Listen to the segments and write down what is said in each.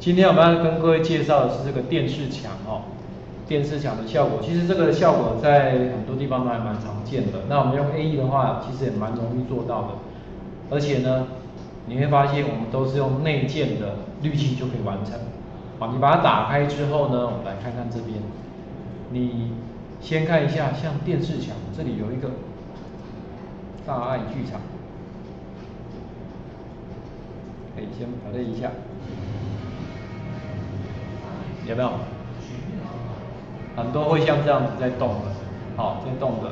今天我们要跟各位介绍的是这个电视墙哦，电视墙的效果。其实这个效果在很多地方都还蛮常见的。那我们用 AE 的话，其实也蛮容易做到的。而且呢，你会发现我们都是用内建的滤器就可以完成。好，你把它打开之后呢，我们来看看这边。你先看一下，像电视墙这里有一个大爱剧场。可以先排列一下，有没有？很多会像这样子在动的，好，在动的。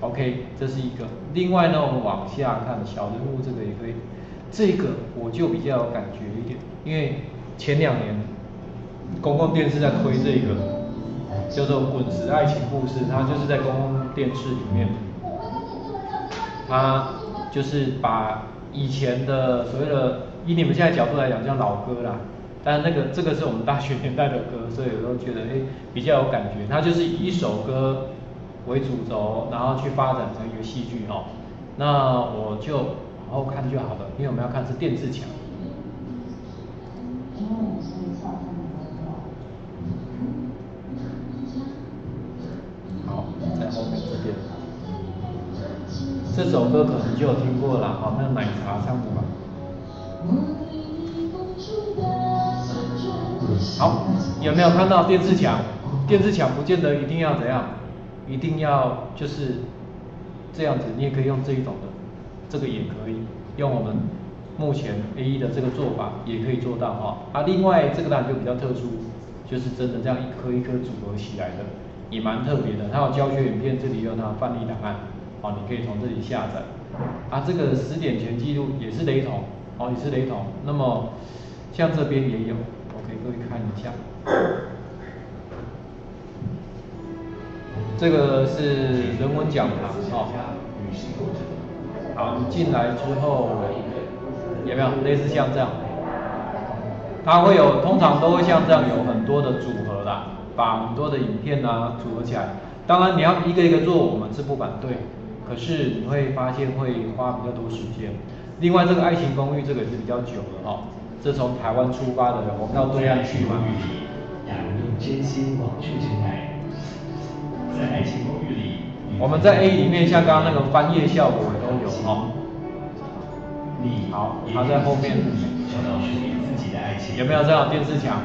OK，这是一个。另外呢，我们往下看，小人物这个也可以。这个我就比较有感觉一点，因为前两年公共电视在推这个叫做《滚石爱情故事》，它就是在公共电视里面，它就是把。以前的所谓的，以你们现在角度来讲，叫老歌啦。但那个这个是我们大学年代的歌，所以有时候觉得哎比较有感觉。它就是以一首歌为主轴，然后去发展成一个戏剧哦。那我就往后看就好了，因为我们要看是电视墙。好，在后面这边。这首歌可能就有听过了，好，那奶茶唱的吧。好，有没有看到电视墙？电视墙不见得一定要怎样，一定要就是这样子，你也可以用这一种的，这个也可以用我们目前 A E 的这个做法也可以做到哈。啊，另外这个档就比较特殊，就是真的这样一颗一颗组合起来的，也蛮特别的。它有教学影片，这里有它范例档案。哦，你可以从这里下载，啊，这个十点前记录也是雷同，哦，也是雷同。那么像这边也有，给各位看一下，这个是人文讲堂，哦，好，你进来之后有没有类似像这样？它会有，通常都会像这样有很多的组合的，把很多的影片啊组合起来。当然你要一个一个做，我们是不反对。可是你会发现会花比较多时间。另外，这个爱情公寓这个也是比较久了哈，这从台湾出发的人，我们到对岸去嘛。用真心往去情爱，在爱情公寓里，我们在 A 里面像刚刚那个翻页效果都有哈。好，他在后面。有没有这样电视墙？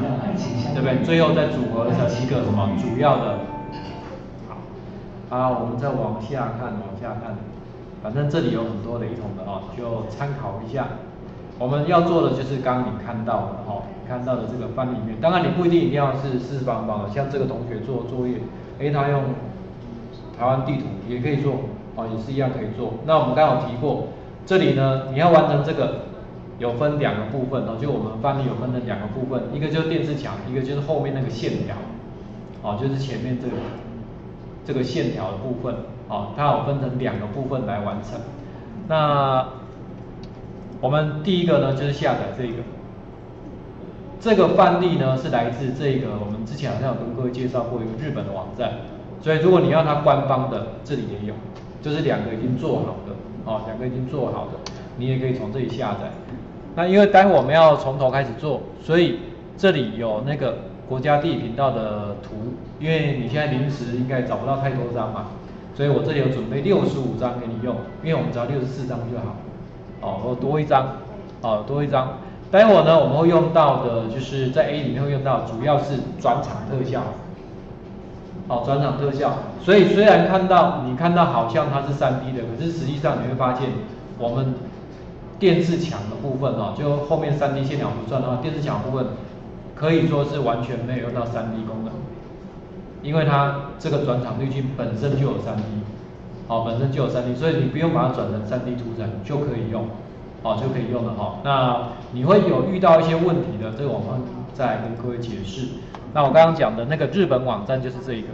对不对？最后再组合成一个什么主要的？好，我们再往下看，往下看，反正这里有很多雷同的哦，就参考一下。我们要做的就是刚刚你看到的哦，看到的这个范里面，当然你不一定一定要是四方方的，像这个同学做作业，哎，他用台湾地图也可以做，哦，也是一样可以做。那我们刚好提过，这里呢，你要完成这个，有分两个部分哦，就我们范例有分成两个部分，一个就是电视墙，一个就是后面那个线条，哦，就是前面这个。这个线条的部分，哦，它有分成两个部分来完成。那我们第一个呢，就是下载这个，这个范例呢是来自这个我们之前好像有跟各位介绍过一个日本的网站，所以如果你要它官方的，这里也有，就是两个已经做好的，哦，两个已经做好的，你也可以从这里下载。那因为待会我们要从头开始做，所以这里有那个。国家地理频道的图，因为你现在临时应该找不到太多张嘛，所以我这里有准备六十五张给你用，因为我们只要六十四张就好，哦，多一张，哦，多一张。待会呢，我们会用到的，就是在 A 里面会用到，主要是转场特效，哦，转场特效。所以虽然看到你看到好像它是 3D 的，可是实际上你会发现，我们电视墙的部分哦，就后面 3D 线条不算的话，电视墙部分可以说是完全没有用到 3D 功能，因为它这个转场滤镜本身就有 3D。好本身就有三 d 所以你不用把它转成三 d 图层就可以用好就可以用了哈。那你会有遇到一些问题的这个我们再跟各位解释。那我刚刚讲的那个日本网站就是这一个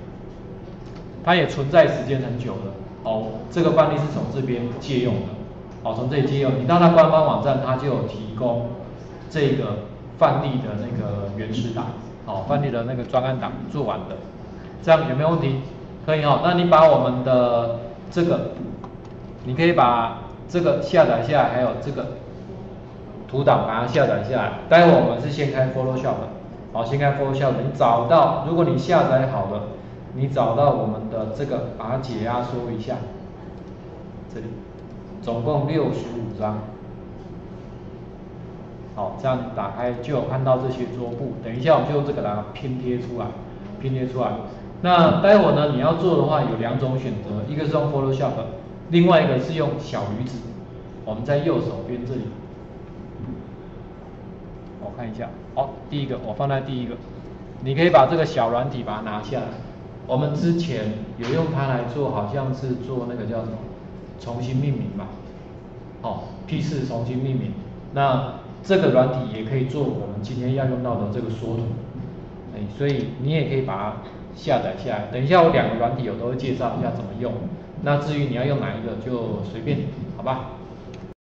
它也存在时间很久了哦这个范例是从这边借用的好从这里借用。你到它官方网站它就有提供这个范例的那个原始档好范例的那个专案档做完的。这样有没有问题？可以哈。那你把我们的这个，你可以把这个下载下来，还有这个，图档把它下载下来。待会我们是先开 Photoshop，的好，先开 Photoshop，你找到，如果你下载好了，你找到我们的这个，把它解压缩一下，这里，总共六十五张。好，这样打开就有看到这些桌布。等一下我们就用这个来拼贴出来，拼贴出来。那待会呢，你要做的话有两种选择，一个是用 Photoshop，另外一个是用小驴子。我们在右手边这里，我看一下。好，第一个我放在第一个，你可以把这个小软体把它拿下来。我们之前有用它来做，好像是做那个叫什么重新命名吧。好，P 四重新命名。那这个软体也可以做我们今天要用到的这个缩图，哎，所以你也可以把它下载下来。等一下我两个软体我都会介绍一下怎么用。那至于你要用哪一个就随便，好吧？